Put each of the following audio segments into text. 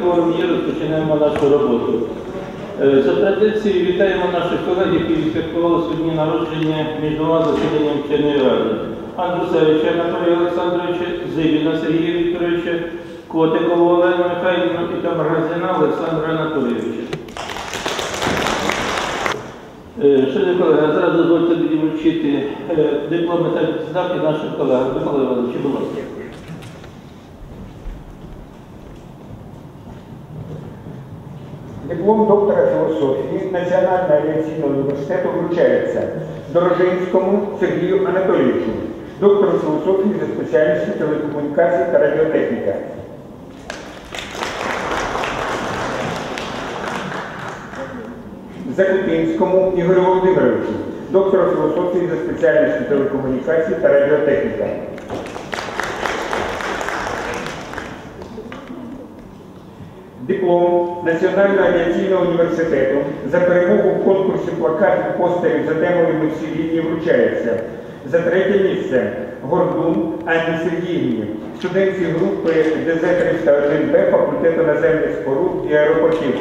кворум є, розпочинаємо нашу роботу. Е, За традицією вітаємо наших колег, які відсвяткували сьогодні народження між двома засіданням вченої ради. Андрусевича Анатолія Олександровича, Зибіна Сергія Вікторовича, Котикову Олену Михайлівну і Тамаргазина Олександра Анатолійовича. Е, Шановні колеги, зараз дозвольте вручити е, дипломи та відзнаки наших колег. Микола Іванович, будь ласка. Диплом доктора філософії Національного авіаційного університету вручається Дорожинському Сергію Анатолійовичу, доктору філософії за спеціальністю телекомунікації та радіотехніка. Закутинському Ігорю Володимировичу, доктору філософії за спеціальністю телекомунікації та радіотехніка. Диплом Національного авіаційного університету за перемогу в конкурсі плакатів постерів за темою «Ми рівні» вручається. За третє місце Гордун Анні Сергіївні, студентці групи ДЗ-301Б факультету наземних споруд і аеропортів.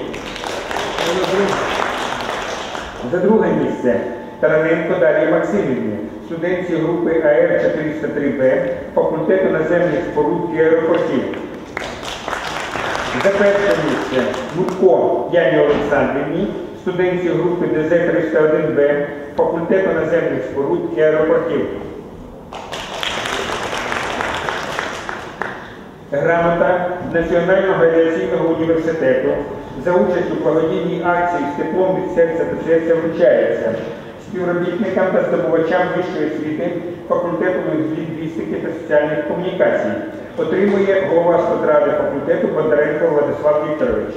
За друге місце Тараненко Дар'я Максимівні, студентці групи АР-403Б факультету наземних споруд і аеропортів. За перше місце Будко Яні Олександрівні, студентці групи ДЗ-301Б факультету наземних споруд і аеропортів. Грамота Національного авіаційного університету за участь у благодійній акції з теплом від серця до серця вручається співробітникам та здобувачам вищої освіти факультету лінгвістики та соціальних комунікацій. Отримує голова студради факультету Бондаренко Владислав Вікторович.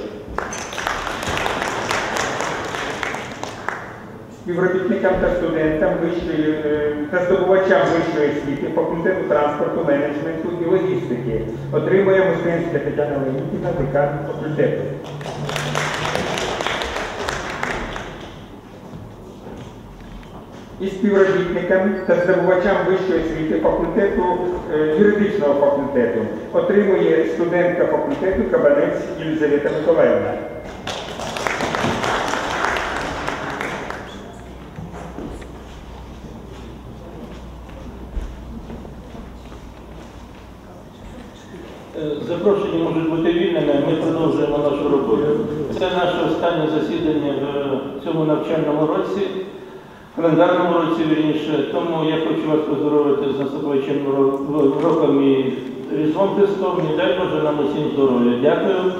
Співробітникам та студентам вищої е, та здобувачам вищої освіти факультету транспорту, менеджменту і логістики отримує Мустинська Тетяна Леонідівна, декан факультету. І співробітникам та здобувачам вищої освіти факультету е, юридичного факультету отримує студентка факультету Кабанець Єлизавета Миколаївна. Е, Запрошені можуть бути вільними, ми продовжуємо нашу роботу. Це наше останнє засідання в цьому навчальному році, календарному році вірніше. Тому я хочу вас поздоровити з наступаючим роком і Різдвом Христом. І дай Боже нам усім здоров'я. Дякую.